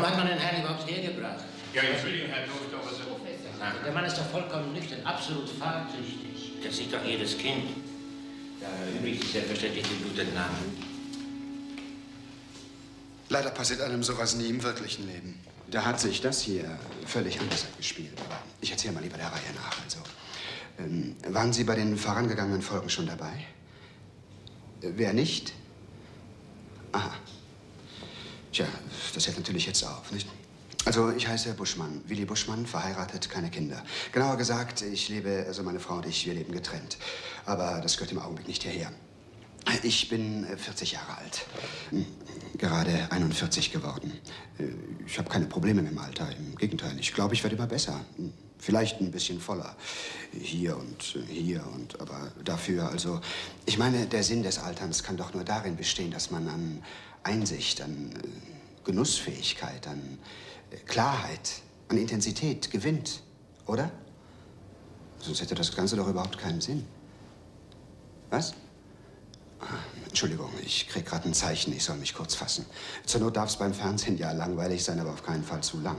Warum hat man den Herrn überhaupt hergebracht? Ja, Entschuldigung, Herr Doktor, aber so... Na, der Mann ist doch vollkommen nüchtern, absolut fahrtüchtig. Das sieht doch jedes Kind. Ja, übrigens selbstverständlich den blutenden Namen. Leider passiert einem sowas nie im wirklichen Leben. Da hat sich das hier völlig anders gespielt. Aber ich erzähle mal lieber der Reihe nach. Also, ähm, waren Sie bei den vorangegangenen Folgen schon dabei? Äh, wer nicht? Aha. Tja, das hört natürlich jetzt auf, nicht? Also, ich heiße Buschmann, Willi Buschmann, verheiratet, keine Kinder. Genauer gesagt, ich lebe, also meine Frau und ich, wir leben getrennt. Aber das gehört im Augenblick nicht hierher. Ich bin 40 äh, Jahre alt, hm, gerade 41 geworden. Äh, ich habe keine Probleme mit dem Alter, im Gegenteil. Ich glaube, ich werde immer besser. Hm, vielleicht ein bisschen voller. Hier und äh, hier und aber dafür, also. Ich meine, der Sinn des Alterns kann doch nur darin bestehen, dass man an Einsicht, an Genussfähigkeit, an Klarheit, an Intensität gewinnt, oder? Sonst hätte das Ganze doch überhaupt keinen Sinn. Was? Entschuldigung, ich krieg gerade ein Zeichen, ich soll mich kurz fassen. Zur Not darf es beim Fernsehen ja langweilig sein, aber auf keinen Fall zu lang.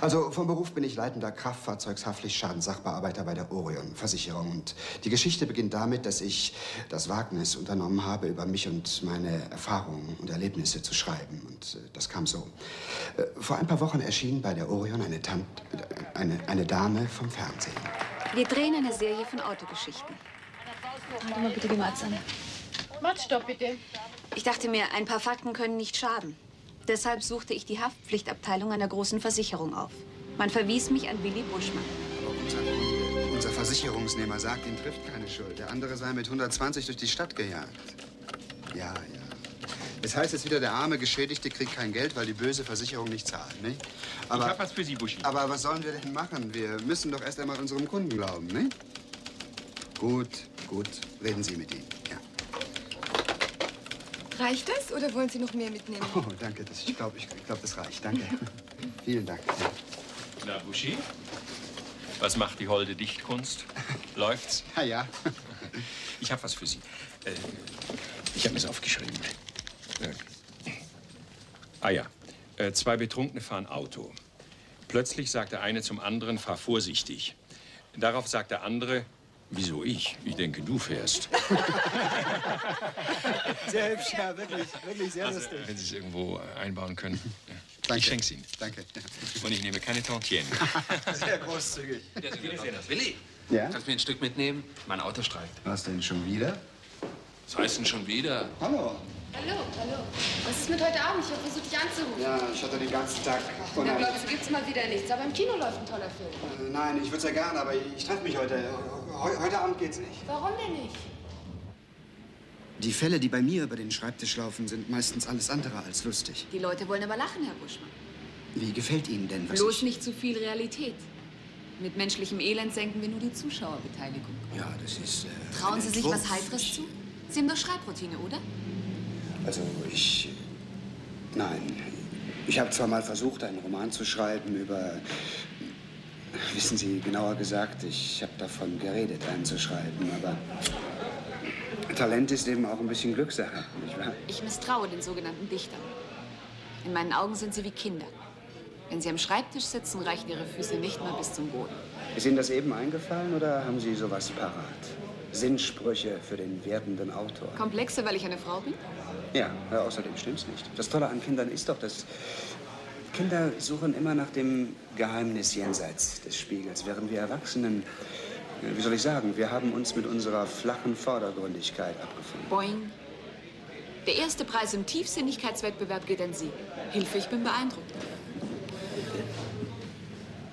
Also vom Beruf bin ich leitender Kraftfahrzeugshaftpflichtschadenssachbearbeiter bei der Orion Versicherung. Und die Geschichte beginnt damit, dass ich das Wagnis unternommen habe, über mich und meine Erfahrungen und Erlebnisse zu schreiben. Und äh, das kam so. Äh, vor ein paar Wochen erschien bei der Orion eine, Tant eine, eine Dame vom Fernsehen. Wir drehen eine Serie von Autogeschichten. Halt mal bitte die Matz an. Stopp, bitte. Ich dachte mir, ein paar Fakten können nicht schaden. Deshalb suchte ich die Haftpflichtabteilung einer großen Versicherung auf. Man verwies mich an Willi Buschmann. Unser, unser Versicherungsnehmer sagt, ihm trifft keine Schuld. Der andere sei mit 120 durch die Stadt gejagt. Ja, ja. Es heißt jetzt wieder, der arme Geschädigte kriegt kein Geld, weil die böse Versicherung nicht zahlt, ne? Aber, ich hab was für Sie, Buschi. Aber was sollen wir denn machen? Wir müssen doch erst einmal unserem Kunden glauben, ne? Gut, gut. Reden Sie mit ihm. Reicht das oder wollen Sie noch mehr mitnehmen? Oh, danke. Das, ich glaube, ich, ich glaub, das reicht. Danke. Vielen Dank. Na, Buschi? Was macht die holde Dichtkunst? Läuft's? Ja, ja. Ich habe was für Sie. Äh, ich habe es aufgeschrieben. Äh, ah ja. Äh, zwei Betrunkene fahren Auto. Plötzlich sagt der eine zum anderen, fahr vorsichtig. Darauf sagt der andere, Wieso ich? Ich denke, du fährst. sehr hübsch, ja, wirklich, wirklich sehr also, lustig. Wenn Sie es irgendwo einbauen können. Danke. Ich schenke Ihnen. Danke. Und ich nehme keine Tantien. sehr großzügig. Ja, Willi, ja? kannst du mir ein Stück mitnehmen? Mein Auto streikt. Was denn schon wieder? Was heißt denn schon wieder? Hallo. Hallo, hallo. Was ist mit heute Abend? Ich habe versucht, dich anzurufen. Ja, ich hatte den ganzen Tag. Ach, in der Glotze gibt's mal wieder nichts. Aber im Kino läuft ein toller Film. Äh, nein, ich würde es ja gerne, aber ich treffe mich heute. He heute Abend geht's nicht. Warum denn nicht? Die Fälle, die bei mir über den Schreibtisch laufen, sind meistens alles andere als lustig. Die Leute wollen aber lachen, Herr Buschmann. Wie gefällt Ihnen denn was Bloß ich... nicht zu viel Realität. Mit menschlichem Elend senken wir nur die Zuschauerbeteiligung. Ja, das ist. Äh, Trauen Sie sich was Heiteres zu? Sie haben doch Schreibroutine, oder? Also ich. Nein. Ich habe zwar mal versucht, einen Roman zu schreiben über. Wissen Sie, genauer gesagt, ich habe davon geredet, einen zu schreiben, aber. Talent ist eben auch ein bisschen Glückssache, nicht wahr? Ich misstraue den sogenannten Dichtern. In meinen Augen sind sie wie Kinder. Wenn sie am Schreibtisch sitzen, reichen ihre Füße nicht mal bis zum Boden. Ist Ihnen das eben eingefallen oder haben Sie sowas parat? Sinnsprüche für den werdenden Autor. Komplexe, weil ich eine Frau bin? Ja, außerdem stimmt's nicht. Das Tolle an Kindern ist doch, dass Kinder suchen immer nach dem Geheimnis jenseits des Spiegels, während wir Erwachsenen, wie soll ich sagen, wir haben uns mit unserer flachen Vordergründigkeit abgefunden. Boing. Der erste Preis im Tiefsinnigkeitswettbewerb geht an Sie. Hilfe, ich bin beeindruckt.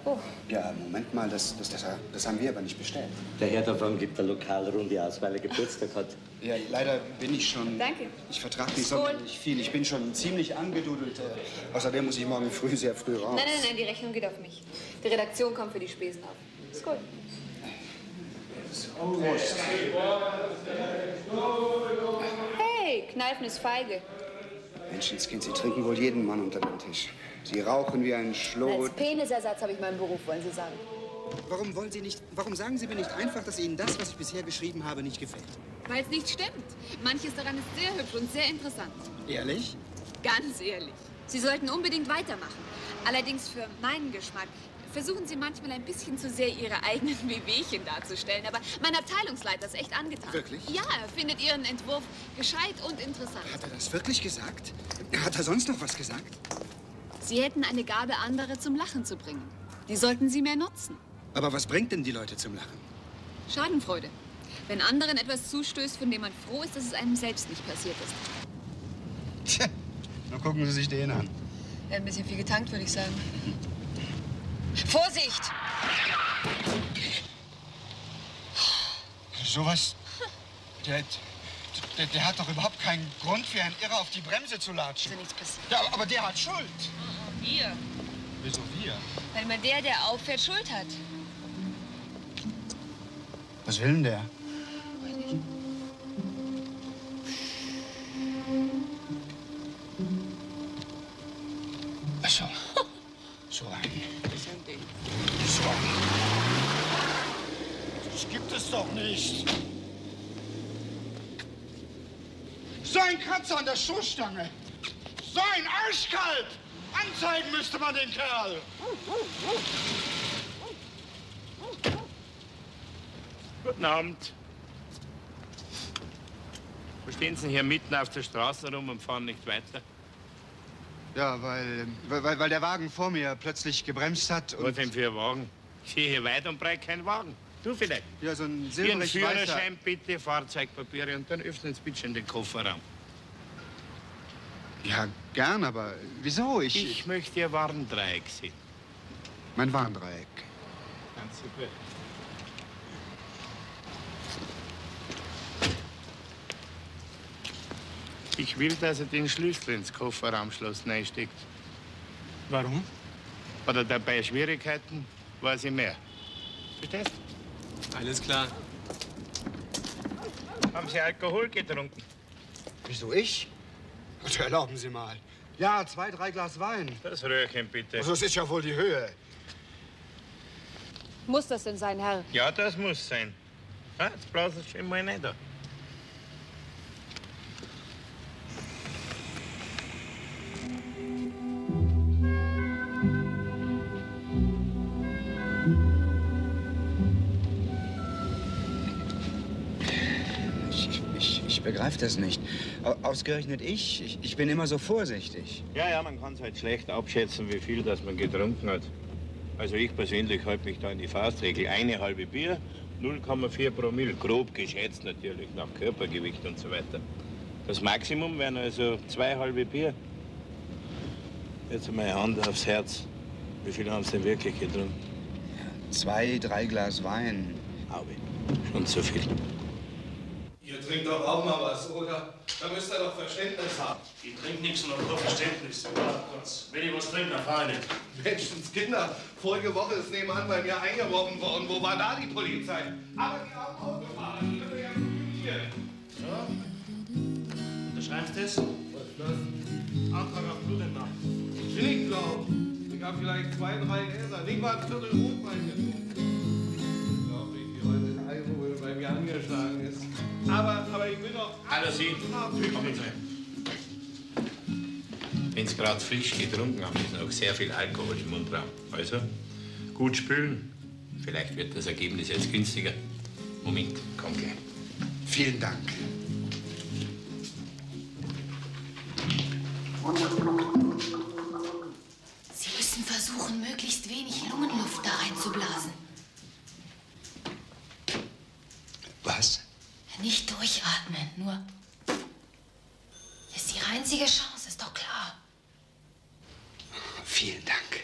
Oh, Ja, Moment mal, das, das, das, das haben wir aber nicht bestellt. Der Herr davon gibt der Lokalrunde aus, weil er Geburtstag hat. Ja, leider bin ich schon. Danke. Ich vertrage nicht sonderlich viel. Ich bin schon ziemlich angedudelt. Äh, außerdem muss ich morgen früh sehr früh raus. nein, nein, nein, die Rechnung geht auf mich. Die Redaktion kommt für die Spesen auf. Skol. Hey, Kneifen ist feige. Menschenskind, Sie trinken wohl jeden Mann unter den Tisch. Sie rauchen wie ein Als Schlot. Penisersatz habe ich meinen Beruf, wollen Sie sagen. Warum wollen Sie nicht, warum sagen Sie mir nicht einfach, dass Ihnen das, was ich bisher geschrieben habe, nicht gefällt? Weil es nicht stimmt. Manches daran ist sehr hübsch und sehr interessant. Ehrlich? Ganz ehrlich. Sie sollten unbedingt weitermachen. Allerdings für meinen Geschmack versuchen Sie manchmal ein bisschen zu sehr Ihre eigenen Wehwehchen darzustellen. Aber mein Abteilungsleiter ist echt angetan. Wirklich? Ja, er findet Ihren Entwurf gescheit und interessant. Hat er das wirklich gesagt? Hat er sonst noch was gesagt? Sie hätten eine Gabe, andere zum Lachen zu bringen. Die sollten Sie mehr nutzen. Aber was bringt denn die Leute zum Lachen? Schadenfreude. Wenn anderen etwas zustößt, von dem man froh ist, dass es einem selbst nicht passiert ist. Tja, nun gucken Sie sich den an. Ja, ein bisschen viel getankt, würde ich sagen. Vorsicht! Sowas. Der, der, der hat doch überhaupt keinen Grund für einen Irrer auf die Bremse zu latschen. Ist ja nichts passiert. Ja, aber der hat Schuld. Wir. Wieso wir? Weil man der, der auffährt, Schuld hat. Was will denn der? Ach so. So ein. So ein. Das gibt es doch nicht. So ein Kratzer an der Stoßstange. So ein Arschkalb. Anzeigen müsste man den Kerl. Guten Abend. Wo stehen Sie hier mitten auf der Straße rum und fahren nicht weiter? Ja, weil, weil, weil der Wagen vor mir plötzlich gebremst hat Was und denn für ein Wagen? Ich sehe hier weit und breit keinen Wagen. Du vielleicht? ja, so ein Ihren silbrig weißer... Führerschein bitte, Fahrzeugpapiere und dann öffnen Sie bitte schön den Kofferraum. Ja, gern, aber wieso? Ich, Ich möchte Ihr Warndreieck sehen. Mein Warndreieck. Ganz super. Ich will, dass er den Schlüssel ins Kofferraumschloss reinsteckt. Warum? Hat er dabei Schwierigkeiten, weiß ich mehr. Verstehst Alles klar. Haben Sie Alkohol getrunken? Wieso ich? Also erlauben Sie mal. Ja, zwei, drei Glas Wein. Das Röhrchen bitte. Also, das ist ja wohl die Höhe. Muss das denn sein, Herr? Ja, das muss sein. Ja, jetzt blasen Sie schon mal nicht begreife das nicht. Au- Ausgerechnet ich. ich. Ich bin immer so vorsichtig. Ja, ja, man kann es halt schlecht abschätzen, wie viel das man getrunken hat. Also ich persönlich halte mich da in die Faustregel. Eine halbe Bier, 0,4 Promille. Grob geschätzt natürlich, nach Körpergewicht und so weiter. Das Maximum wären also zwei halbe Bier. Jetzt mal Hand aufs Herz. Wie viel haben Sie denn wirklich getrunken? Zwei, drei Glas Wein. Auwe. Schon zu viel. Trinkt doch auch mal was, oder? Da müsst ihr doch Verständnis haben. Ich trinke nichts und habe kein Verständnis. Wenn ich was trinke, dann fahre ich nicht. Menschenskinder, vorige Woche ist nebenan bei mir eingebrochen worden. Wo war da die Polizei? Aber die haben Auto gefahren. Die können ja hier. Unterschreibst du das? Was ist das? Antrag auf Blutentnahme. Ich glaub. Ich hab vielleicht zwei, drei Gläser. Nicht mal ein Viertel Rotwein getrunken. Ich glaube nicht, wie heute das Alkohol bei mir angeschlagen ist. Aber, aber ich will doch... Hallo Sie, kommen Sie. Wenn Sie gerade frisch getrunken haben, ist noch sehr viel Alkohol im Mundraum. Also, gut spülen. Vielleicht wird das Ergebnis jetzt günstiger. Moment, komm gleich. Vielen Dank. Sie müssen versuchen, möglichst wenig Lungenluft da reinzublasen. Was? Nicht durchatmen, nur. Ist die einzige Chance, ist doch klar. Vielen Dank.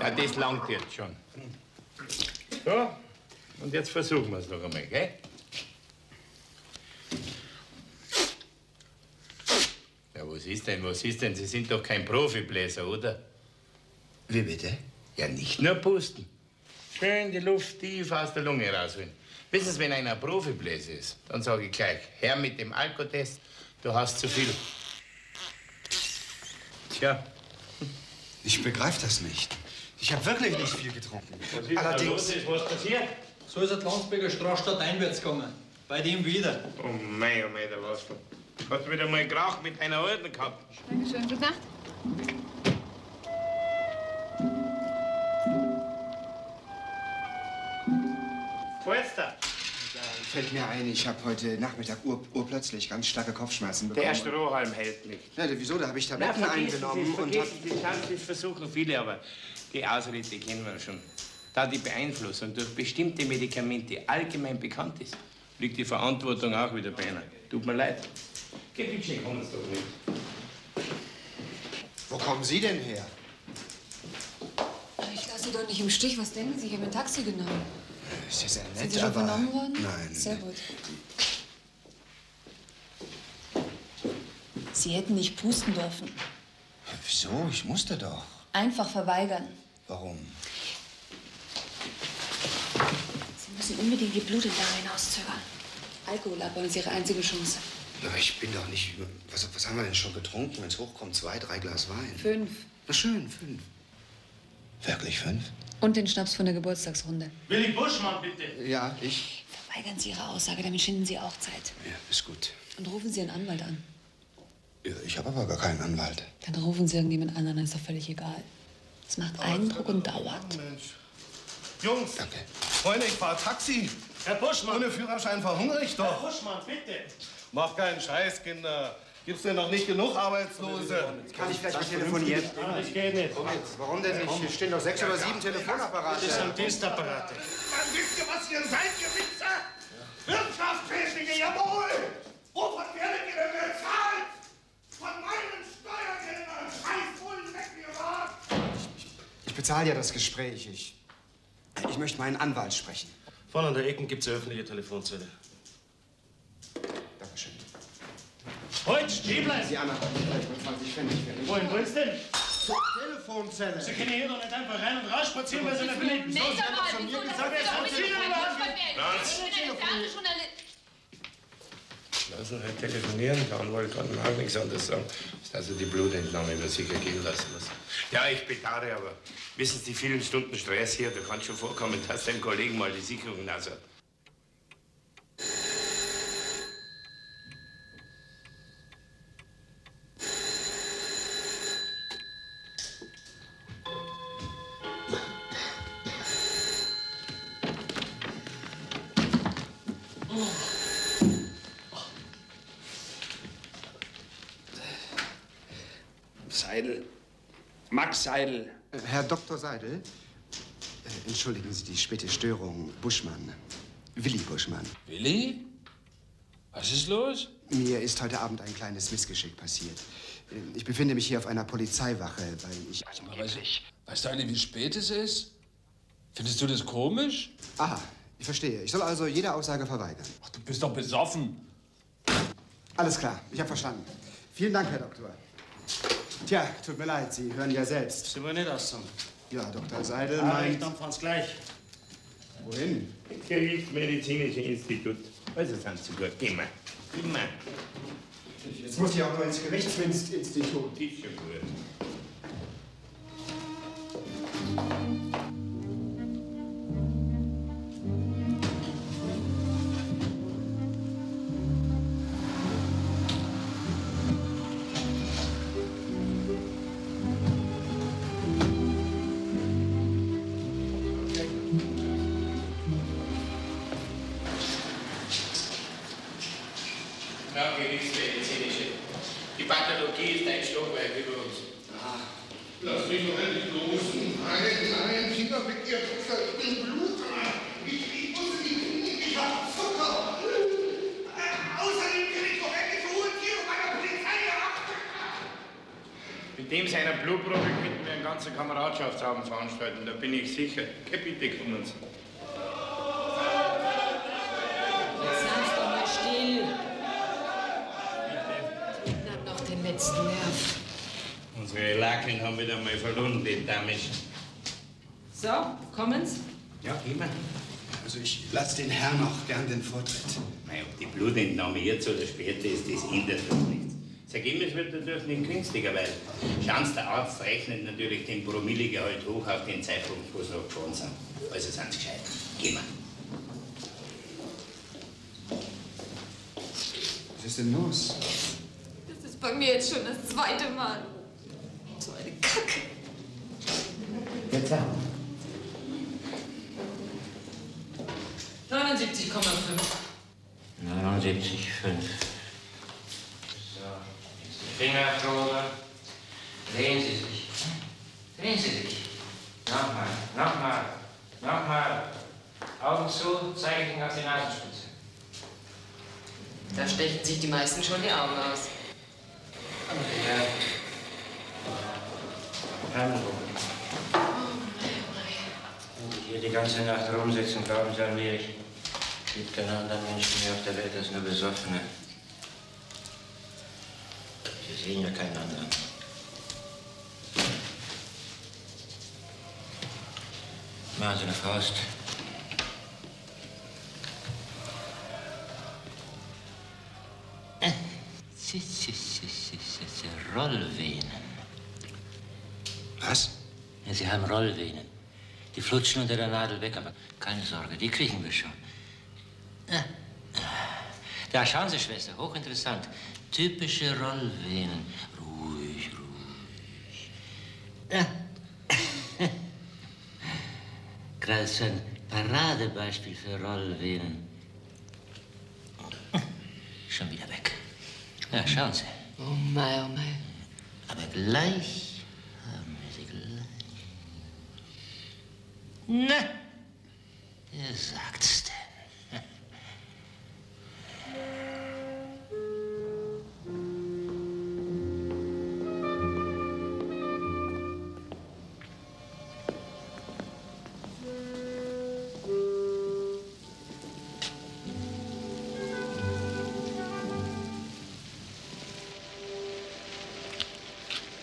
Ja, das langt jetzt schon. So, und jetzt versuchen wir es noch einmal, gell? Ja, was ist denn, was ist denn? Sie sind doch kein Profibläser, oder? Wie bitte? Ja, nicht nur pusten. Schön die Luft tief aus der Lunge rausholen. Wissen Sie, wenn einer Profibläser ist, dann sage ich gleich, Herr mit dem Alkotest, du hast zu viel. Tja. Ich begreife das nicht. Ich habe wirklich nicht viel getrunken. Was ist da los? Ist was passiert? So ist er die Landsberger Straßstadt einwärts gegangen. Bei dem wieder. Oh mei, oh mei, da warst du. Hast wieder mal geraucht mit einer Alten gehabt. Dankeschön. Gute Nacht. Polster. Fällt mir ein, ich habe heute Nachmittag ur, urplötzlich ganz starke Kopfschmerzen bekommen. Der Strohhalm hält nicht. Ja, wieso? Da habe ich Na, Tabletten vergessen eingenommen Sie, und hab... Sie, das versuchen viele, aber die Ausrede kennen wir schon. Da die Beeinflussung durch bestimmte Medikamente allgemein bekannt ist, liegt die Verantwortung auch wieder bei einer. Tut mir leid. Geh bitte, kommen Sie doch nicht. Wo kommen Sie denn her? Ich lasse Sie doch nicht im Stich. Was denken Sie? Ich habe ein Taxi genommen. Ist ja sehr nett, Sind Sie schon aber... vernommen worden? Nein. Sehr gut. Sie hätten nicht pusten dürfen. Wieso? Ich musste doch. Einfach verweigern. Warum? Sie müssen unbedingt die Blutentnahme hinauszögern. Alkoholabbau ist Ihre einzige Chance. Ja, ich bin doch nicht... Was, was haben wir denn schon getrunken? Wenn es hochkommt, zwei, drei Glas Wein. Fünf. Na schön, fünf. Wirklich fünf? Und den Schnaps von der Geburtstagsrunde. Willi Buschmann, bitte. Ja, ich... Verweigern Sie Ihre Aussage, damit schinden Sie auch Zeit. Ja, ist gut. Und rufen Sie einen Anwalt an. Ja, ich habe aber gar keinen Anwalt. Dann rufen Sie irgendjemand anderen, ist doch völlig egal. Es macht Eindruck und dauert. Mensch. Jungs, Freunde, ich fahr Taxi. Herr Buschmann. Ohne Führerschein verhungere ich doch. Herr Buschmann, bitte. Mach keinen Scheiß, Kinder. Gibt's denn noch nicht genug Arbeitslose? Kann ich vielleicht mal telefonieren? Das geht nicht. Warum denn nicht? Hier stehen doch sechs oder sieben Telefonapparate. Das sind Dienstapparate. Dann wisst ihr, was ihr seid, ihr Wichser? Wirtschaftstätige, jawohl! Wovon werdet ihr denn bezahlt? Von meinen Steuergeldern! Scheiß Bullen weg, ihr Rat! Ich bezahle ja das Gespräch. Ich, ich möchte meinen Anwalt sprechen. Vorne an der Ecken gibt's eine öffentliche Telefonzelle. Dankeschön. Halt, stehen bleiben! Sie Anna, vielleicht mal 20 Pfennig fertig. Wohin wollt's denn? Zur Telefonzelle. Sie können hier doch nicht einfach rein und raus spazieren, weil Sie nicht beliebt sind. Nee, sag mal, Von mir wieso? Das gesagt, ist wer mit Sie denn überhaupt? Ich. Lassen halt telefonieren, der Anwalt kann auch nichts anderes sagen. Ist also die Blutentnahme über sich ergehen lassen muss. Ja, ich bedauere, aber wissen Sie, die vielen Stunden Stress hier, da kann schon vorkommen, dass dem Kollegen mal die Sicherung hinaus Max Seidel. Herr Dr. Seidel, äh, entschuldigen Sie die späte Störung. Buschmann. Willi Buschmann. Willi? Was ist los? Mir ist heute Abend ein kleines Missgeschick passiert. Äh, Ich befinde mich hier auf einer Polizeiwache, weil ich... Aber weißt, weißt du eigentlich, wie spät es ist? Findest du das komisch? Aha, ich verstehe. Ich soll also jede Aussage verweigern. Ach, du bist doch besoffen. Alles klar, ich habe verstanden. Vielen Dank, Herr Doktor. Tja, tut mir leid, Sie hören ja selbst. Sie wollen nicht aussagen. Ja, Dr. Seidel Ah, ich meint... dann fahren Sie gleich. Wohin? Gerichtsmedizinische Institut. Also sind Sie gut. Gehen wir. Gehen wir. Jetzt muss ich auch noch ins Gerichtsdienstinstitut. Ist schon gut. Dem seiner Blutprobe könnten wir einen ganzen Kameradschaftsabend veranstalten, da bin ich sicher. Geh bitte, kommen Sie. Jetzt sag's doch mal still. Hinten hat noch den letzten Nerv. Unsere Lakeln haben wieder mal verloren, die Damischen. So, kommen's? Ja, immer. Also ich lasse den Herrn noch gern den Vortritt. Mei, ob die Blutentnahme jetzt oder später ist, das ändert doch nichts. Das Ergebnis wird natürlich nicht günstiger, weil Schanz der Arzt rechnet natürlich den Promillegehalt hoch auf den Zeitpunkt, wo sie noch gefahren sind. Also sind sie gescheit. Gehen wir. Was ist denn los? Das ist bei mir jetzt schon das zweite Mal. So eine Kacke. Jetzt auch. 79,5. 79,5. Fingerprobe. Drehen Sie sich. Drehen Sie sich. Nochmal, nochmal, nochmal. Augen zu, zeige ich Ihnen auf die Nasenspitze. Da stechen sich die meisten schon die Augen aus. Ja. Sie hier die ganze Nacht rumsitzen, glauben Sie an mich. Es gibt keine anderen Menschen mehr auf der Welt als nur Besoffene. Sehen ja keinen anderen. Machen Sie eine Faust. Sie, Sie, Sie, Sie, Sie, Sie, Rollvenen. Was? Ja, Sie haben Rollvenen. Die flutschen unter der Nadel weg, aber keine Sorge, die kriegen wir schon. Ah, ah. Da schauen Sie, Schwester, hochinteressant. Typische Rollvenen. Ruhig, ruhig. Ah. Gerade so ein Paradebeispiel für Rollvenen. Schon wieder weg. Ja, schauen Sie. Oh mei, oh mei. Aber gleich haben wir sie gleich. Na, wer sagt's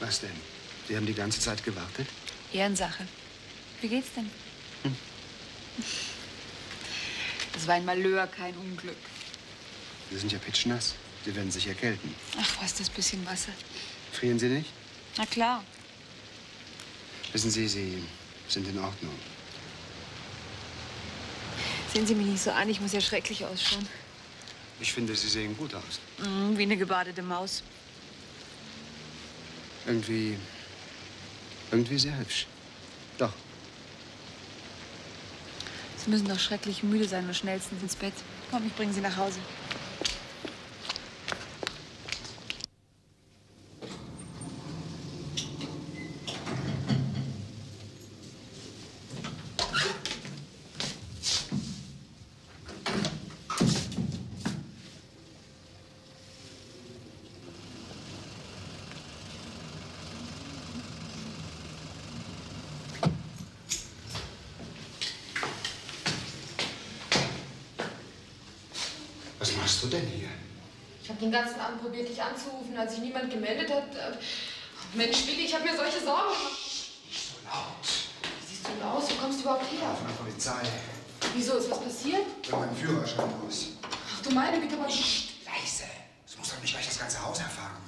Was denn? Sie haben die ganze Zeit gewartet? Ehrensache. Wie geht's denn? Das war ein Malheur, kein Unglück. Sie sind ja pitschnass. Sie werden sich erkälten. Ach, was, das bisschen Wasser. Frieren Sie nicht? Na klar. Wissen Sie, Sie sind in Ordnung. Sehen Sie mich nicht so an, ich muss ja schrecklich ausschauen. Ich finde, Sie sehen gut aus. Mm, wie eine gebadete Maus. Irgendwie. irgendwie sehr hübsch. Doch. Sie müssen doch schrecklich müde sein und schnellstens ins Bett. Komm, ich bringe Sie nach Hause. Dich anzurufen, als sich niemand gemeldet hat. Äh, Mensch, Willi, ich habe mir solche Sorgen gemacht. Nicht so laut. Wie siehst du denn aus? Wo kommst du überhaupt her? Von der Polizei. Wieso, ist was passiert? Bei meinem Führerschein aus. Ach du meine Güte, aber... Psst, leise. Das muss doch nicht gleich das ganze Haus erfahren.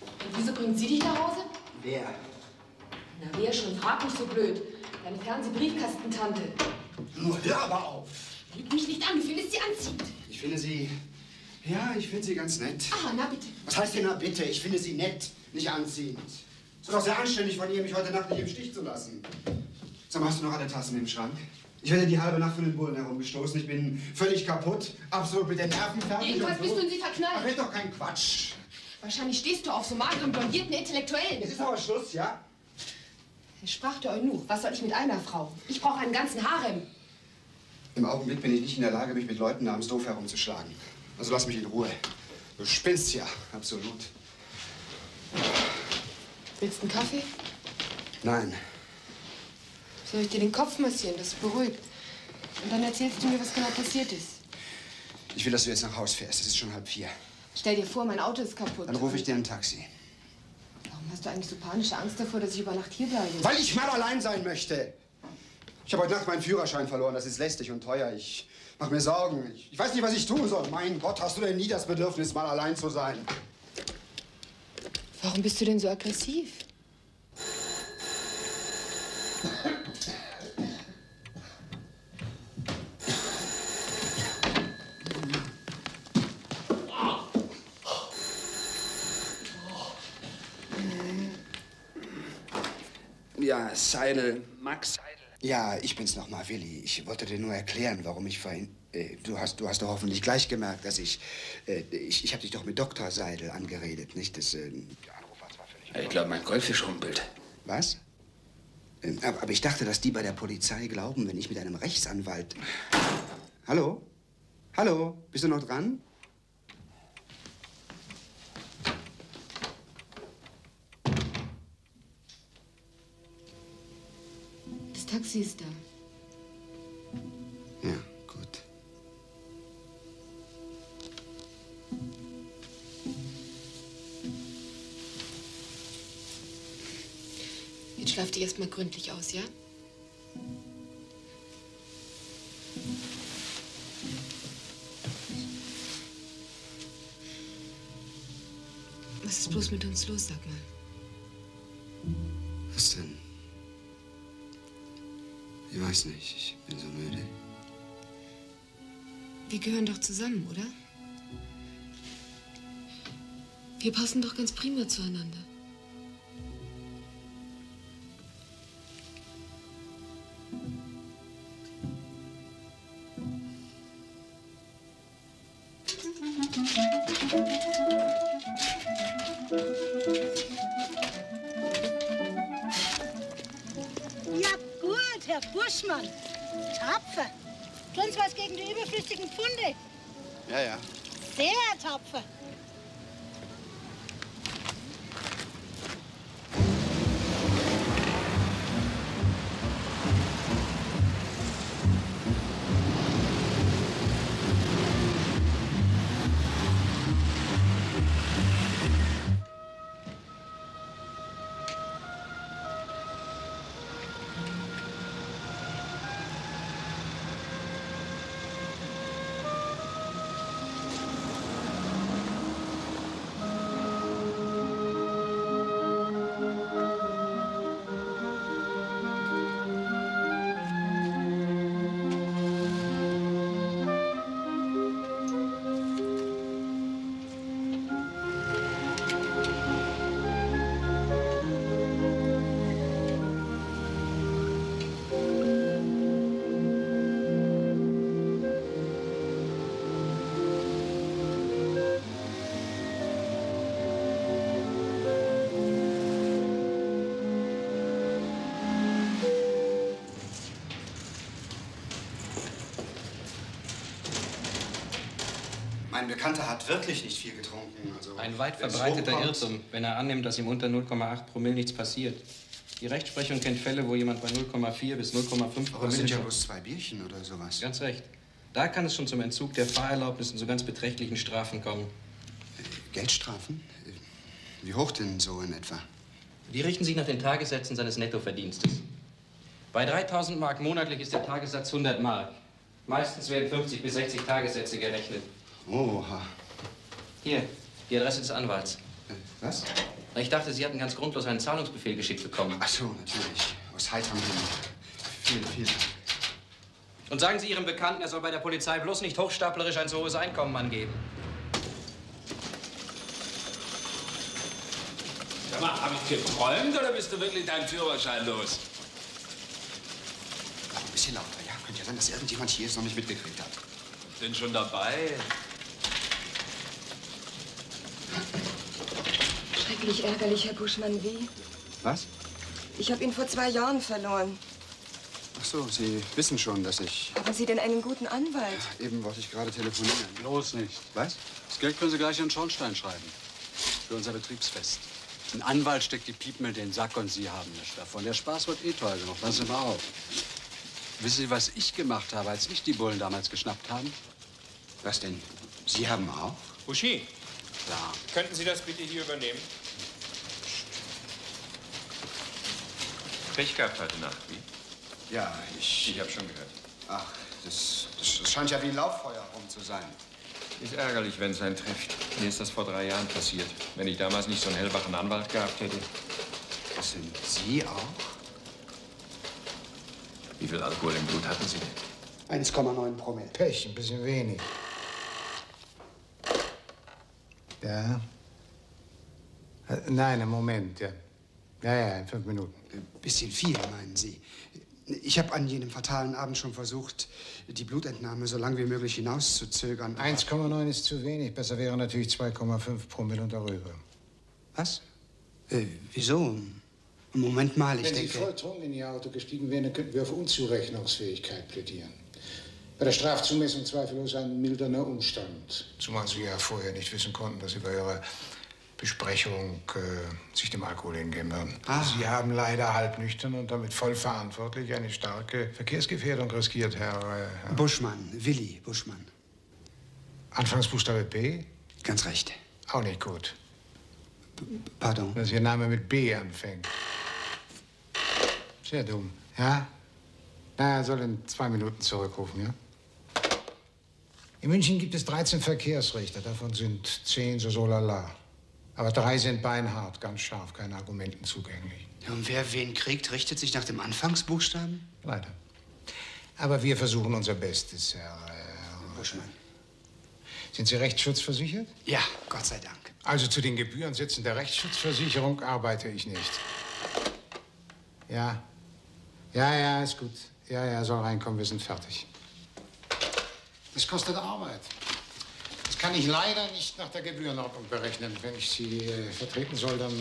Und wieso bringt sie dich nach Hause? Wer? Na, wer schon? Frag nicht so blöd. Deine Fernsehbriefkastentante. Nur hör aber auf. Lüg mich nicht an, du findest sie anziehend. Ich finde sie. Ja, ich finde sie ganz nett. Ah, na bitte. Was heißt denn na bitte? Ich finde sie nett, nicht anziehend. Es ist doch sehr anständig von ihr, mich heute Nacht nicht im Stich zu lassen. Sag mal, hast du noch alle Tassen im Schrank? Ich werde die halbe Nacht von den Bullen herumgestoßen. Ich bin völlig kaputt, absolut mit den Nerven fertig. Jedenfalls und bist so. du in sie verknallt. Ach, red doch kein Quatsch. Wahrscheinlich stehst du auf so mageren, blondierten Intellektuellen. Jetzt ist aber Schluss, ja? Er sprach der Eunuch. Was soll ich mit einer Frau? Ich brauche einen ganzen Harem. Im Augenblick bin ich nicht in der Lage, mich mit Leuten namens Doof herumzuschlagen. Also lass mich in Ruhe. Du spinnst ja, absolut. Willst du einen Kaffee? Nein. Soll ich dir den Kopf massieren? Das beruhigt. Und dann erzählst du mir, was genau passiert ist. Ich will, dass du jetzt nach Haus fährst. Es ist schon halb vier. Stell dir vor, mein Auto ist kaputt. Dann rufe ich dir ein Taxi. Warum hast du eigentlich so panische Angst davor, dass ich über Nacht hier bleibe? Weil ich mal allein sein möchte. Ich habe heute Nacht meinen Führerschein verloren. Das ist lästig und teuer. Ich mache mir Sorgen. Ich, ich weiß nicht, was ich tun soll. Mein Gott, hast du denn nie das Bedürfnis, mal allein zu sein? Warum bist du denn so aggressiv? Ja, Seidel, Max Seidel. Ja, ich bin's noch mal, Willi. Ich wollte dir nur erklären, warum ich vorhin... Äh, du, hast, du hast doch hoffentlich gleich gemerkt, dass ich... Äh, ich ich habe dich doch mit Dr. Seidel angeredet, nicht? Das, äh, Ich glaube, mein Goldfisch rumpelt. Was? Ähm, aber, aber ich dachte, dass die bei der Polizei glauben, wenn ich mit einem Rechtsanwalt... Hallo? Hallo? Bist du noch dran? Taxi ist da. Ja, gut. Jetzt schlaf dich erst mal gründlich aus, ja? Was ist bloß mit uns los, sag mal? Was denn? Ich weiß nicht, ich bin so müde. Wir gehören doch zusammen, oder? Wir passen doch ganz prima zueinander. Mein Bekannter hat wirklich nicht viel getrunken. Also, Ein weit verbreiteter Irrtum, wenn er annimmt, dass ihm unter 0,8 Promille nichts passiert. Die Rechtsprechung kennt Fälle, wo jemand bei 0,4 bis 0,5 Aber es sind ja bloß zwei Bierchen oder sowas. Ganz recht. Da kann es schon zum Entzug der Fahrerlaubnis und zu ganz beträchtlichen Strafen kommen. Geldstrafen? Wie hoch denn so in etwa? Die richten sich nach den Tagessätzen seines Nettoverdienstes. Bei 3000 Mark monatlich ist der Tagessatz 100 Mark. Meistens werden 50 bis 60 Tagessätze gerechnet. Oha. Hier, die Adresse des Anwalts. Was? Ich dachte, Sie hatten ganz grundlos einen Zahlungsbefehl geschickt bekommen. Ach so, natürlich. Aus heiterem Himmel. Vielen, vielen Dank. Und sagen Sie Ihrem Bekannten, er soll bei der Polizei bloß nicht hochstaplerisch ein so hohes Einkommen angeben. Sag mal, hab ich geträumt oder bist du wirklich deinen Führerschein los? Ein bisschen lauter, ja? Könnte ja sein, dass irgendjemand hier es noch nicht mitgekriegt hat. Bin schon dabei. Schrecklich ärgerlich, Herr Buschmann. Wie? Was? Ich habe ihn vor zwei Jahren verloren. Ach so, Sie wissen schon, dass ich... Haben Sie denn einen guten Anwalt? Eben wollte ich gerade telefonieren. Bloß nicht. Was? Das Geld können Sie gleich in den Schornstein schreiben. Für unser Betriebsfest. Ein Anwalt steckt die Piepen in den Sack und Sie haben nichts davon. Der Spaß wird eh teuer genug. Passen Sie mal auf. Wissen Sie, was ich gemacht habe, als mich die Bullen damals geschnappt haben? Was denn? Sie haben auch? Uschi, Ja. könnten Sie das bitte hier übernehmen? Pech gehabt heute Nacht, wie? Ja, ich... Ich habe schon gehört. Ach, das, das scheint ja wie ein Lauffeuer rum zu sein. Ist ärgerlich, wenn es einen trifft. Mir ist das vor drei Jahren passiert. Wenn ich damals nicht so einen hellwachen Anwalt gehabt hätte. Das sind Sie auch? Wie viel Alkohol im Blut hatten Sie denn? 1,9 Promille. Pech, ein bisschen wenig. Ja? Äh, Nein, im Moment, ja. Ja, ja, in fünf Minuten. Bisschen viel, meinen Sie? Ich habe an jenem fatalen Abend schon versucht, die Blutentnahme so lange wie möglich hinauszuzögern. aber- 1,9 ist zu wenig. Besser wäre natürlich 2,5 Promille und darüber. Was? Äh, wieso? Moment mal, ich Wenn Sie denke... volltrunken in Ihr Auto gestiegen wären, dann könnten wir auf Unzurechnungsfähigkeit plädieren. Bei der Strafzumessung zweifellos ein milderner Umstand. Zumal Sie ja vorher nicht wissen konnten, dass Sie bei Ihrer Besprechung äh, sich dem Alkohol hingeben würden. Ah. Sie haben leider halbnüchtern und damit voll verantwortlich eine starke Verkehrsgefährdung riskiert, Herr... Äh, Herr Buschmann, Willi Buschmann. Anfangsbuchstabe B? Ganz recht. Auch nicht gut. Pardon? Dass Ihr Name mit B anfängt. Sehr dumm, ja? Na, er soll in zwei Minuten zurückrufen, ja? In München gibt es 13 Verkehrsrichter, davon sind 10 so so lala. Aber drei sind beinhart, ganz scharf, keine Argumenten zugänglich. Ja, und wer wen kriegt, richtet sich nach dem Anfangsbuchstaben? Leider. Aber wir versuchen unser Bestes, Herr. Herr Buschmann. Sind Sie rechtsschutzversichert? Ja, Gott sei Dank. Also zu den Gebührensätzen der Rechtsschutzversicherung arbeite ich nicht. Ja. Ja, ja, ist gut. Ja, ja, soll reinkommen, wir sind fertig. Das kostet Arbeit. Das kann ich leider nicht nach der Gebührenordnung berechnen. Wenn ich Sie äh, vertreten soll, dann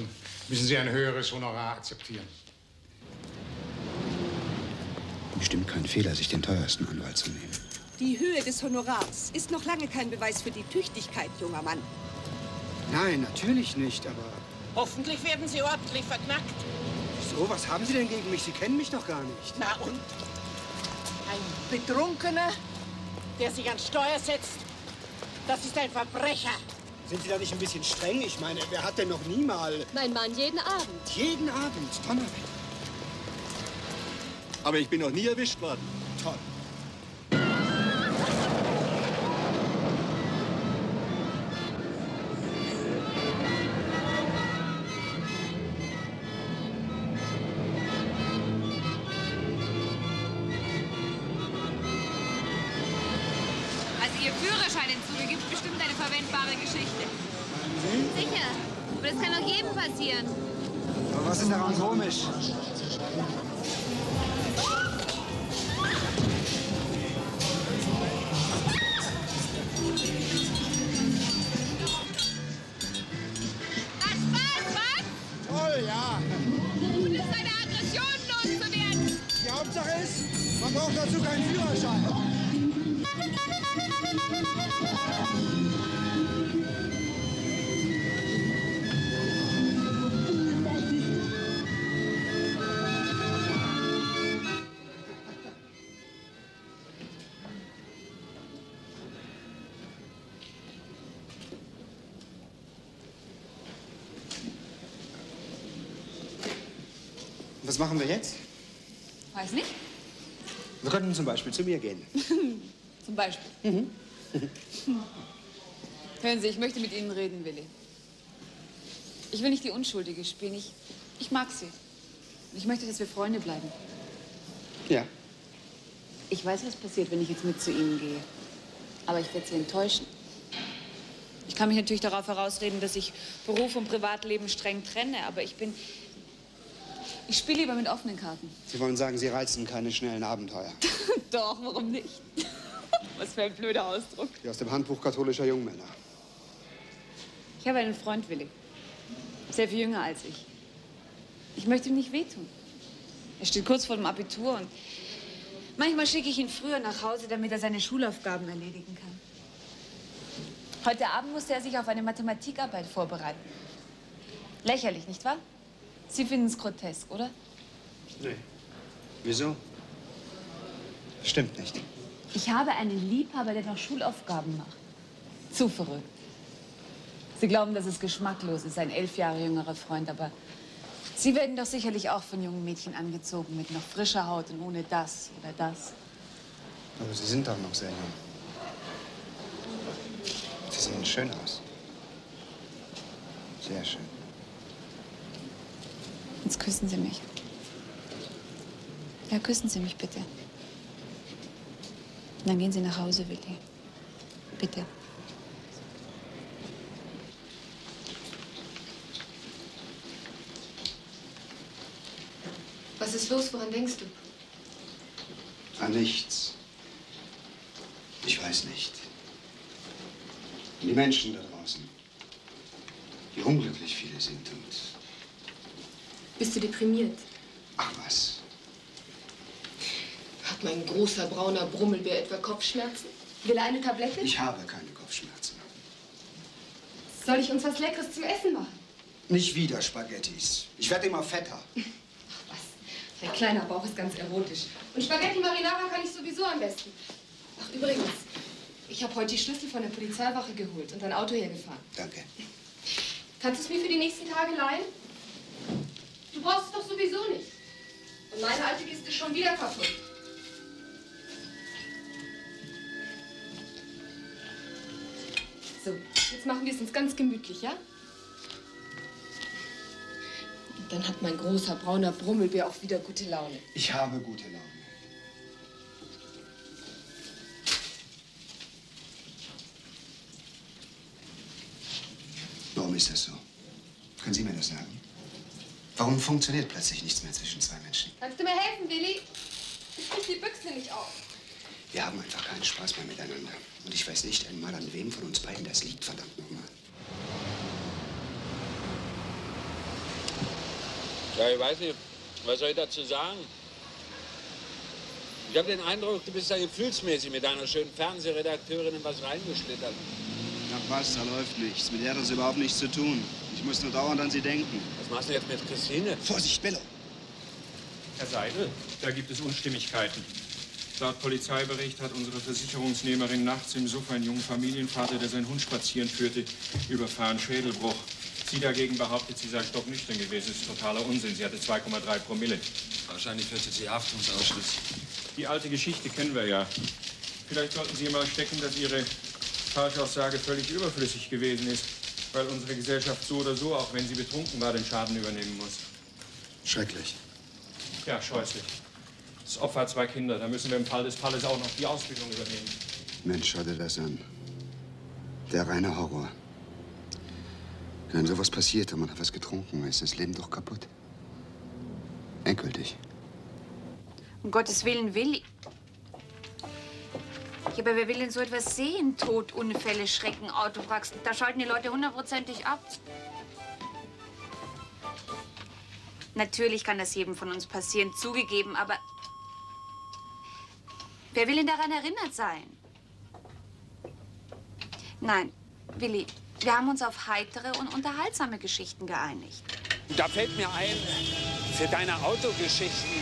müssen Sie ein höheres Honorar akzeptieren. Bestimmt kein Fehler, sich den teuersten Anwalt zu nehmen. Die Höhe des Honorars ist noch lange kein Beweis für die Tüchtigkeit, junger Mann. Nein, natürlich nicht, aber... Hoffentlich werden Sie ordentlich verknackt. So, was haben Sie denn gegen mich? Sie kennen mich doch gar nicht. Na und? Ein Betrunkener, der sich an Steuer setzt, das ist ein Verbrecher. Sind Sie da nicht ein bisschen streng? Ich meine, wer hat denn noch nie mal... Mein Mann, jeden Abend. Jeden Abend, Donnerwetter. Aber ich bin noch nie erwischt worden. Toll. Was machen wir jetzt? Weiß nicht. Wir könnten zum Beispiel zu mir gehen. Zum Beispiel. Hören Sie, ich möchte mit Ihnen reden, Willi. Ich will nicht die Unschuldige spielen. Ich, ich mag Sie. Ich möchte, dass wir Freunde bleiben. Ja. Ich weiß, was passiert, wenn ich jetzt mit zu Ihnen gehe. Aber ich werde Sie enttäuschen. Ich kann mich natürlich darauf herausreden, dass ich Beruf und Privatleben streng trenne, aber ich bin. Ich spiele lieber mit offenen Karten. Sie wollen sagen, Sie reizen keine schnellen Abenteuer. Doch, warum nicht? Was für ein blöder Ausdruck. Wie aus dem Handbuch katholischer Jungmänner. Ich habe einen Freund, Willi. Sehr viel jünger als ich. Ich möchte ihm nicht wehtun. Er steht kurz vor dem Abitur und manchmal schicke ich ihn früher nach Hause, damit er seine Schulaufgaben erledigen kann. Heute Abend musste er sich auf eine Mathematikarbeit vorbereiten. Lächerlich, nicht wahr? Sie finden es grotesk, oder? Nee. Wieso? Stimmt nicht. Ich habe einen Liebhaber, der noch Schulaufgaben macht. Zu verrückt. Sie glauben, dass es geschmacklos ist, ein elf Jahre jüngerer Freund, aber Sie werden doch sicherlich auch von jungen Mädchen angezogen mit noch frischer Haut und ohne das oder das. Aber Sie sind doch noch sehr jung. Sie sehen schön aus. Sehr schön. Jetzt küssen Sie mich. Ja, küssen Sie mich bitte. Und dann gehen Sie nach Hause, Willi. Bitte. Was ist los? Woran denkst du? An nichts. Ich weiß nicht. Die Menschen da draußen, wie unglücklich viele sind und Bist du deprimiert? ach was. Hat mein großer brauner Brummelbär etwa Kopfschmerzen? Will er eine Tablette? Ich habe keine Kopfschmerzen. Soll ich uns was Leckeres zum Essen machen? Nicht wieder Spaghettis. Ich werde immer fetter. Dein kleiner Bauch ist ganz erotisch. Und Spaghetti Marinara kann ich sowieso am besten. Ach, übrigens, ich habe heute die Schlüssel von der Polizeiwache geholt und dein Auto hergefahren. Danke. Kannst du es mir für die nächsten Tage leihen? Du brauchst es doch sowieso nicht. Und meine alte Kiste ist schon wieder kaputt. Jetzt machen wir es uns ganz gemütlich, ja? Und dann hat mein großer brauner Brummelbär auch wieder gute Laune. Ich habe gute Laune. Warum ist das so? Können Sie mir das sagen? Warum funktioniert plötzlich nichts mehr zwischen zwei Menschen? Kannst du mir helfen, Willi? Ich krieg die Büchse nicht auf. Wir haben einfach keinen Spaß mehr miteinander. Und ich weiß nicht einmal, an wem von uns beiden das liegt, verdammt nochmal. Ja, ich weiß nicht, was soll ich dazu sagen? Ich habe den Eindruck, du bist da gefühlsmäßig mit deiner schönen Fernsehredakteurin in was reingeschlittert. Ach was, da läuft nichts. Mit der hat das überhaupt nichts zu tun. Ich muss nur dauernd an sie denken. Was machst du jetzt mit Christine? Vorsicht, Bello! Herr Seidel, da gibt es Unstimmigkeiten. Laut Polizeibericht hat unsere Versicherungsnehmerin nachts im Suff einen jungen Familienvater, der seinen Hund spazieren führte, überfahren Schädelbruch. Sie dagegen behauptet, sie sei stocknüchtern gewesen. Das ist totaler Unsinn. Sie hatte 2,3 Promille. Wahrscheinlich fürchtet sie Haftungsausschluss. Die alte Geschichte kennen wir ja. Vielleicht sollten Sie mal stecken, dass Ihre Falschaussage völlig überflüssig gewesen ist, weil unsere Gesellschaft so oder so, auch wenn sie betrunken war, den Schaden übernehmen muss. Schrecklich. Ja, scheußlich. Das Opfer hat zwei Kinder. Da müssen wir im Fall des Falles auch noch die Ausbildung übernehmen. Mensch, schau dir das an. Der reine Horror. Wenn sowas passiert und man hat was getrunken, ist das Leben doch kaputt. Endgültig. Um Gottes Willen, Willi. Ja, aber wer will denn so etwas sehen? Tod, Unfälle, Schrecken, Autowracks. Da schalten die Leute hundertprozentig ab. Natürlich kann das jedem von uns passieren, zugegeben, aber wer will denn daran erinnert sein? Nein, Willi, wir haben uns auf heitere und unterhaltsame Geschichten geeinigt. Da fällt mir ein, für deine Autogeschichten,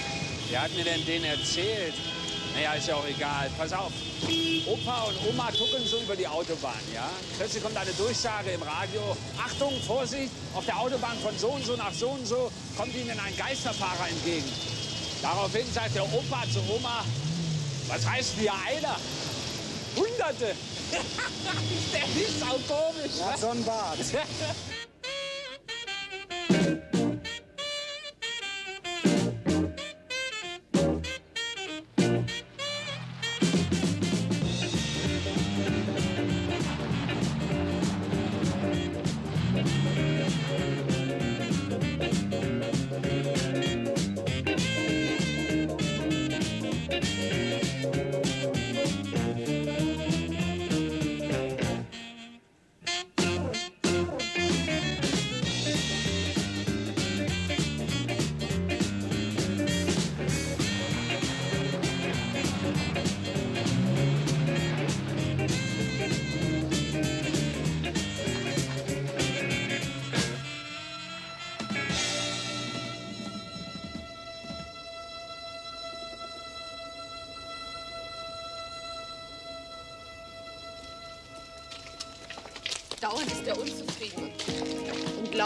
wer hat mir denn den erzählt? Naja, ist ja auch egal. Pass auf. Opa und Oma gucken so über die Autobahn, ja? Plötzlich kommt eine Durchsage im Radio. Achtung, Vorsicht, auf der Autobahn von so und so nach so und so kommt Ihnen ein Geisterfahrer entgegen. Daraufhin sagt der Opa zu Oma, was heißt hier einer? Hunderte. der ist auch komisch. Ja, so ein Bart.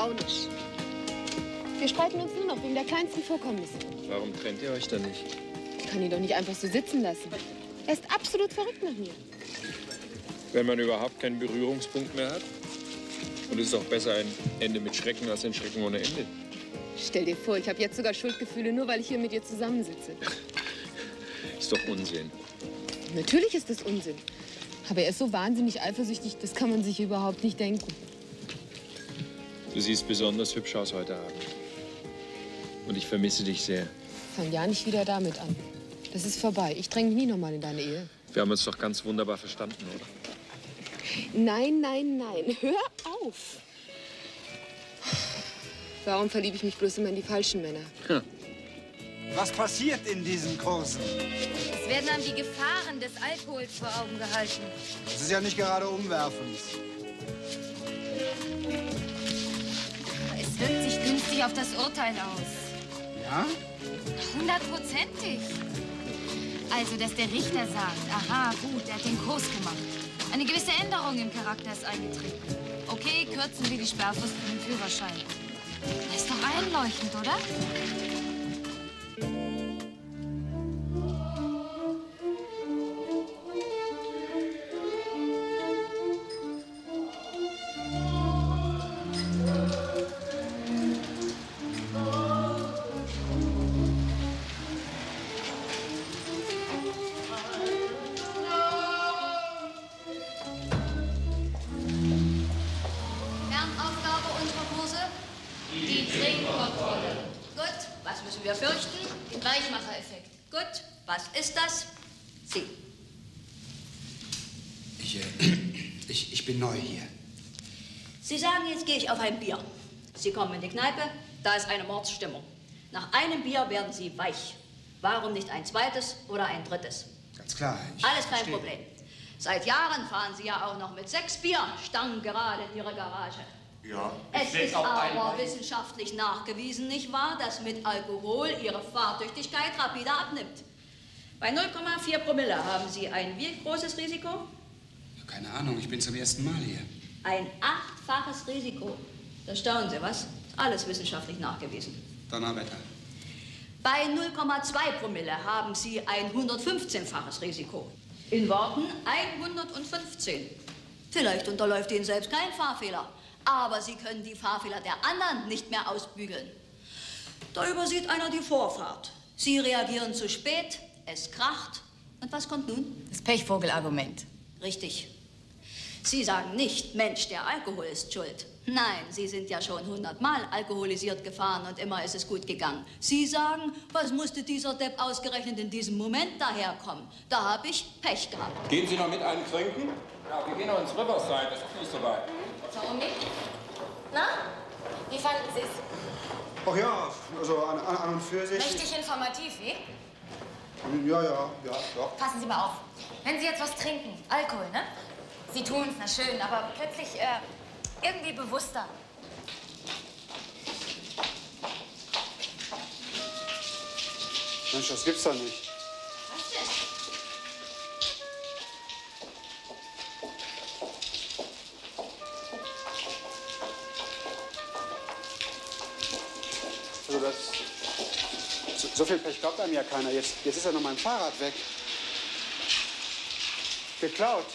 launisch. Wir streiten uns nur noch wegen der kleinsten Vorkommnisse. Warum trennt ihr euch dann nicht? Ich kann ihn doch nicht einfach so sitzen lassen. Er ist absolut verrückt nach mir. Wenn man überhaupt keinen Berührungspunkt mehr hat? Und es ist auch besser ein Ende mit Schrecken als ein Schrecken ohne Ende. Stell dir vor, ich habe jetzt sogar Schuldgefühle, nur weil ich hier mit dir zusammensitze. Ist doch Unsinn. Natürlich ist das Unsinn. Aber er ist so wahnsinnig eifersüchtig, das kann man sich überhaupt nicht denken. Du siehst besonders hübsch aus heute Abend. Und ich vermisse dich sehr. Fang ja nicht wieder damit an. Das ist vorbei. Ich dränge mich nie noch mal in deine Ehe. Wir haben uns doch ganz wunderbar verstanden, oder? Nein, nein, nein. Hör auf. Warum verliebe ich mich bloß immer in die falschen Männer? Was passiert in diesen Kursen? Es werden einem die Gefahren des Alkohols vor Augen gehalten. Das ist ja nicht gerade umwerfend. Sich auf das Urteil aus. Ja? Hundertprozentig. Also, dass der Richter sagt, aha, gut, er hat den Kurs gemacht. Eine gewisse Änderung im Charakter ist eingetreten. Okay, kürzen wir die Sperrfrist für den Führerschein. Das ist doch einleuchtend, oder? Die Trinkkontrolle. Gut, was müssen wir fürchten? Den Weichmachereffekt. Gut, was ist das? Sie. Ich, äh, ich, ich bin neu hier. Sie sagen, jetzt gehe ich auf ein Bier. Sie kommen in die Kneipe, da ist eine Mordsstimmung. Nach einem Bier werden Sie weich. Warum nicht ein zweites oder ein drittes? Ganz klar. Alles kein verstehe. Problem. Seit Jahren fahren Sie ja auch noch mit sechs Bier Stangen gerade in Ihre Garage. Ja. Es ist aber wissenschaftlich nachgewiesen, nicht wahr, dass mit Alkohol Ihre Fahrtüchtigkeit rapide abnimmt. Bei 0,4 Promille haben Sie ein wie großes Risiko? Keine Ahnung, ich bin zum ersten Mal hier. Ein achtfaches Risiko. Da staunen Sie, was? Ist alles wissenschaftlich nachgewiesen. Donnerwetter. Bei 0,2 Promille haben Sie ein 115-faches Risiko. In Worten 115. Vielleicht unterläuft Ihnen selbst kein Fahrfehler, aber Sie können die Fahrfehler der anderen nicht mehr ausbügeln. Da übersieht einer die Vorfahrt. Sie reagieren zu spät, es kracht. Und was kommt nun? Das Pechvogelargument. Richtig. Sie sagen nicht, Mensch, der Alkohol ist schuld. Nein, Sie sind ja schon hundertmal alkoholisiert gefahren und immer ist es gut gegangen. Sie sagen, was musste dieser Depp ausgerechnet in diesem Moment daherkommen? Da habe ich Pech gehabt. Gehen Sie noch mit einem trinken? Ja, wir gehen noch ins Riverside, das ist nicht so weit. Nicht? Na? Wie fanden Sie es? Ach ja, also an, an, und für sich. Mächtig informativ, wie? Ja, ja, ja, doch. Passen Sie mal auf. Wenn Sie jetzt was trinken, Alkohol, ne? Sie tun's, na schön, aber plötzlich äh, irgendwie bewusster. Mensch, das gibt's doch nicht. So, viel Pech glaubt einem ja keiner. Jetzt, jetzt ist ja noch mein Fahrrad weg. Geklaut.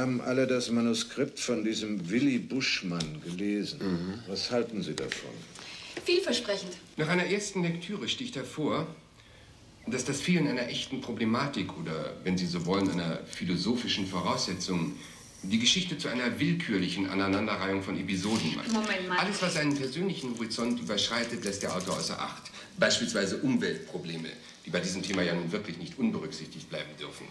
Haben alle das Manuskript von diesem Willy Buschmann gelesen. Mhm. Was halten Sie davon? Vielversprechend. Nach einer ersten Lektüre sticht hervor, dass das Fehlen einer echten Problematik oder, wenn Sie so wollen, einer philosophischen Voraussetzung die Geschichte zu einer willkürlichen Aneinanderreihung von Episoden macht. Moment mal. Alles, was seinen persönlichen Horizont überschreitet, lässt der Autor außer Acht. Beispielsweise Umweltprobleme, die bei diesem Thema ja nun wirklich nicht unberücksichtigt bleiben dürfen.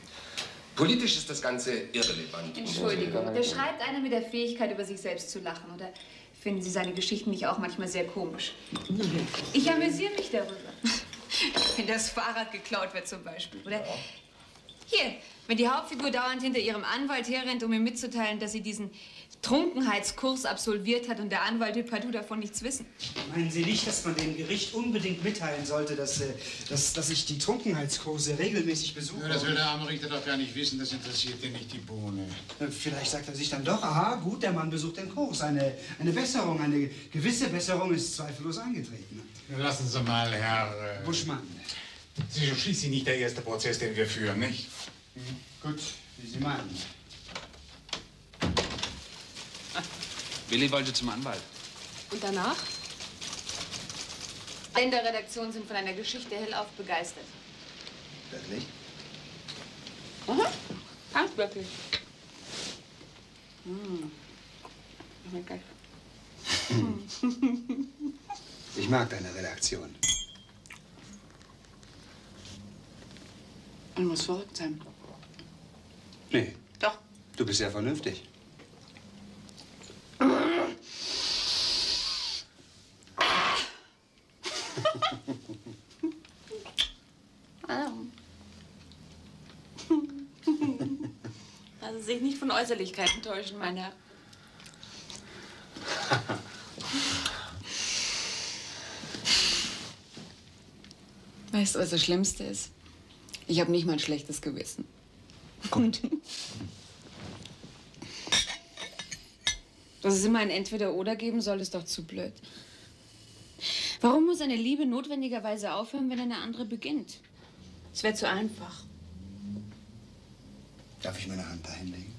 Politisch ist das Ganze irrelevant. Entschuldigung, da schreibt einer mit der Fähigkeit, über sich selbst zu lachen. Oder finden Sie seine Geschichten nicht auch manchmal sehr komisch? Ich amüsiere mich darüber. Wenn das Fahrrad geklaut wird zum Beispiel. Oder Hier, wenn die Hauptfigur dauernd hinter ihrem Anwalt herrennt, um ihm mitzuteilen, dass sie diesen Trunkenheitskurs absolviert hat und der Anwalt will partout davon nichts wissen. Meinen Sie nicht, dass man dem Gericht unbedingt mitteilen sollte, dass, äh, dass, dass ich die Trunkenheitskurse regelmäßig besuche? Ja, das will der arme Richter doch gar nicht wissen, das interessiert ihn nicht die Bohne. Äh, Vielleicht sagt er sich dann doch, aha, gut, der Mann besucht den Kurs. Eine, eine Besserung, eine gewisse Besserung ist zweifellos eingetreten. Lassen Sie mal, Herr... Äh, Buschmann. Sie ist schließlich nicht der erste Prozess, den wir führen, nicht? Gut, wie Sie meinen. Willi wollte zum Anwalt. Und danach? Alle in der Redaktion sind von einer Geschichte hellauf begeistert. Wirklich? Aha, ganz wirklich. Gott. Ich mag deine Redaktion. Man muss verrückt sein. Nee. Doch. Du bist ja vernünftig. Sich nicht von Äußerlichkeiten täuschen, mein Herr. Weißt du, was das Schlimmste ist? Ich habe nicht mal ein schlechtes Gewissen. Gut. Dass es immer ein Entweder-Oder geben soll, ist doch zu blöd. Warum muss eine Liebe notwendigerweise aufhören, wenn eine andere beginnt? Es wäre zu einfach. Darf ich meine Hand dahin legen?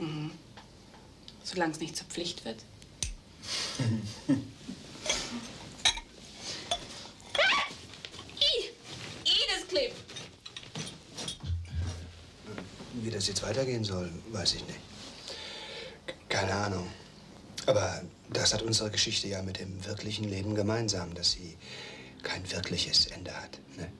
Mhm. Solange es nicht zur Pflicht wird. I, I, das klebt. Wie das jetzt weitergehen soll, weiß ich nicht. Keine Ahnung. Aber das hat unsere Geschichte ja mit dem wirklichen Leben gemeinsam, dass sie kein wirkliches Ende hat. Ne?